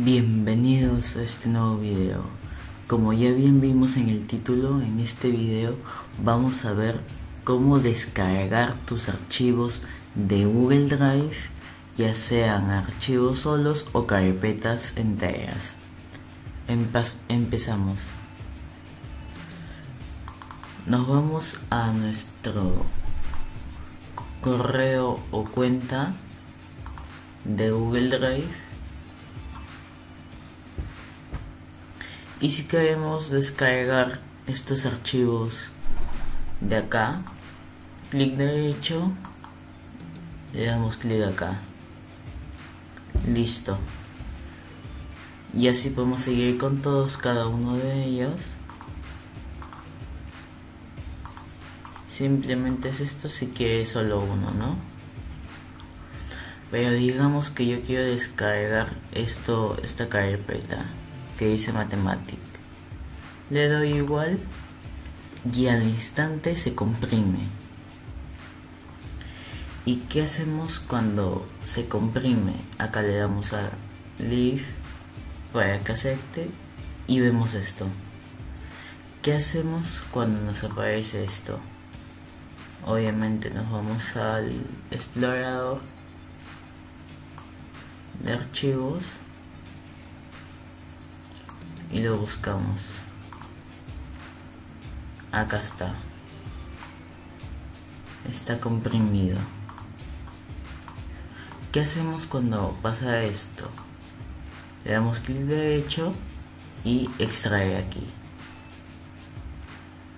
Bienvenidos a este nuevo video. Como ya bien vimos en el título, en este video vamos a ver cómo descargar tus archivos de Google Drive, ya sean archivos solos o carpetas enteras. empezamos. Nos vamos a nuestro correo o cuenta de Google Drive y si queremos descargar estos archivos de acá clic derecho le damos clic acá. Listo. Y así podemos seguir con todos cada uno de ellos. Simplemente es esto si quiere solo uno no pero digamos que yo quiero descargar esto esta carpeta que dice Mathematic. Le doy igual y al instante se comprime. ¿Y qué hacemos cuando se comprime? Acá le damos a Leave para que acepte y vemos esto. ¿Qué hacemos cuando nos aparece esto? Obviamente nos vamos al explorador de archivos y lo buscamos. Acá está. Está comprimido. ¿Qué hacemos cuando pasa esto? Le damos clic derecho y extraer aquí.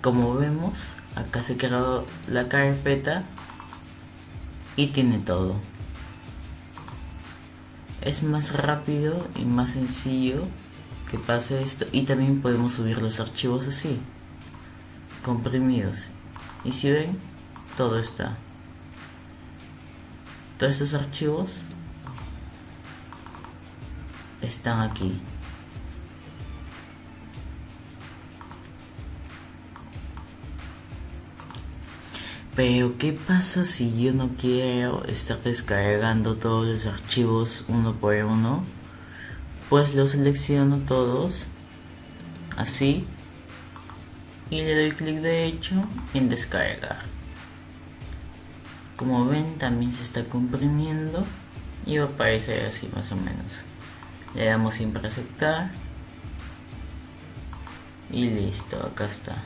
Como vemos, acá se creó la carpeta y tiene todo. Es más rápido y más sencillo que pase esto. Y también podemos subir los archivos así comprimidos. Y si ven todo está. Todos estos archivos están aquí. Pero ¿qué pasa si yo no quiero estar descargando todos los archivos uno por uno? Pues lo selecciono todos así y le doy clic derecho en descargar. Como ven también se está comprimiendo y va a aparecer así más o menos. Le damos siempre aceptar y listo acá está.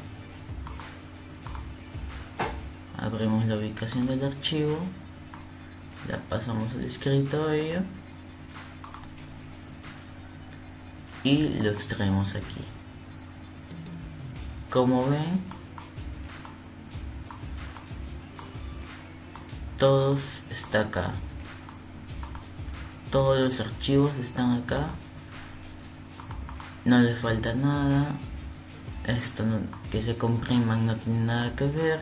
Abrimos la ubicación del archivo la pasamos al escritorio y lo extraemos aquí. Como ven todos está acá. Todos los archivos están acá. No le falta nada. Esto que se compriman no tiene nada que ver.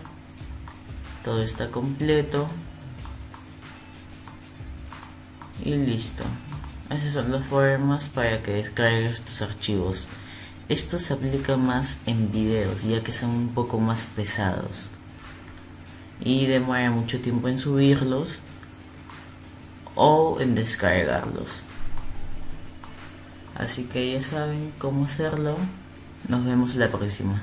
Todo está completo. Y listo esas son las formas para que descargues estos archivos. Esto se aplica más en videos ya que son un poco más pesados y demora mucho tiempo en subirlos o en descargarlos. Así que ya saben cómo hacerlo. Nos vemos la próxima.